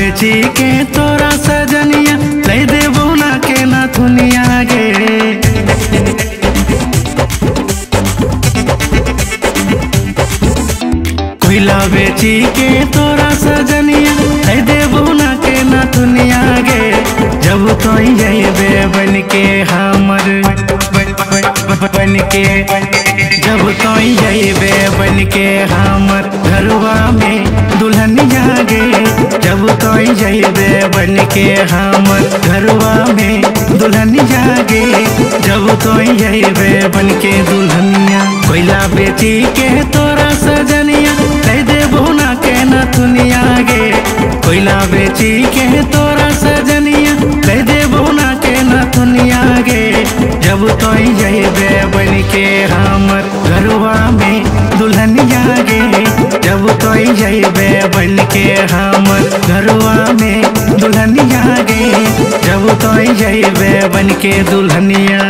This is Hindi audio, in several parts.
के तोरा सजनिया ले देबो ना के ना दुनिया गे। कोयला बेची के तोरा सजनिया ले देबो ना के ना दुनिया गे। जब तो जइबे बन के हमर बन के जब तो जइबे बन के हमर घरवा में दुल्हनिया के हमर घरवा में दुल्हनिया गे जब तो जइबे बन के दुल्हनिया। कोयला बेची के तोरा सजनिया, कह दे ना के ना दुनिया गे कोयला बेची के तोरा सजनिया, कह दे ना के ना गे जब तो जइबे बन के हमर घरवा में दुल्हनिया गे जब तो जइबे बन के हमर घरवा में दुल्हनिया गे जब तो जइबे बन के दुल्हनिया।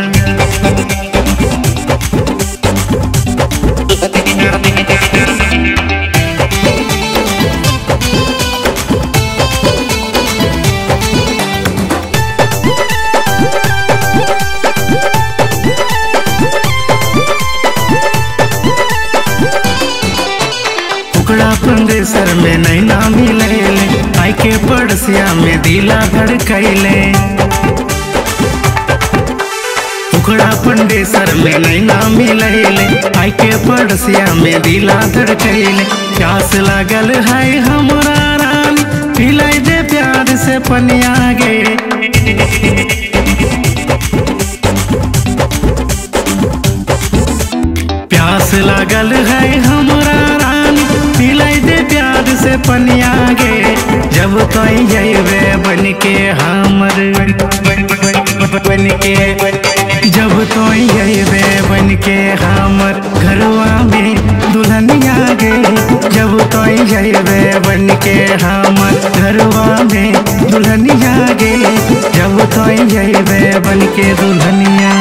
पंदेसर में नैना मिले आई के पड़सिया में दिला धड़कैले टुकड़ा पंडेसर में नैना मिले आई के पड़सिया में दिला धड़कैले प्यास लागल है हमरा रानी पिलाई दे प्यार से पनिया गे प्यास लागल है हमरा रानी पिलाई दे प्यार से पनिया गे जब तो जइबे बन के हमर बन के जब तो जइबे बन के हमर घरवा में दुल्हनिया गे जब तो जइबे बन के हमर घरवा में दुल्हनिया गे जब तो जइबे बन के दुल्हनिया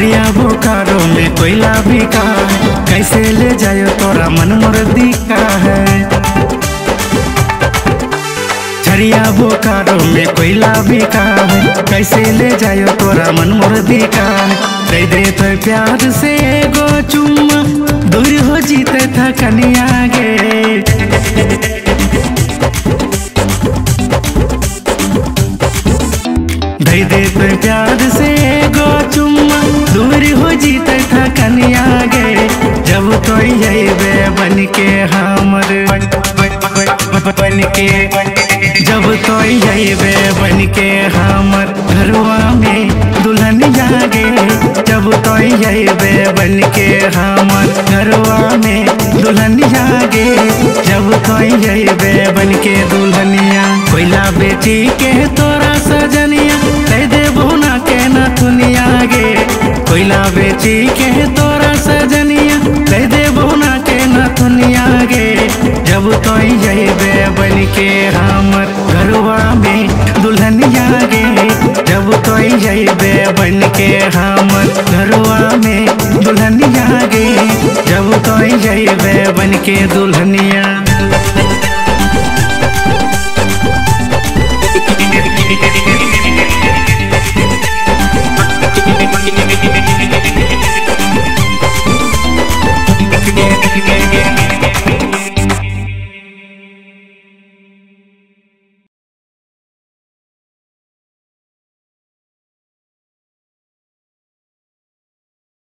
झरिया बोकारो में कोयला बिका है। कैसे ले जायो तोरा मन मुर्दी का है। झरिया बोकारो में कोयला बिका है। कैसे ले जायो तोरा मन मुर्दी का दे दे तो प्यार से एगो चुम्मा दूर हो जीते था कनिया गे। दे दे तो प्यार जीते था गे जब तो जइबे बन के हमर। बन के जब तो जइबे बन के हमर। घरवा में दुल्हनिया गे जब तो जइबे बन के हमर। घरवा में दुल्हनिया गे जब तो जइबे बन के दुल्हनिया। कोयला बेटी के तोरा बेची के तोरा सजनिया, कह देबो ना के ना दुनिया गे जब तो जइबे बन के हमर घरवा में दुल्हनिया गे जब तो जइबे बन के हमर घरवा में दुल्हनिया गे जब तो जइबे बन के दुल्हनिया।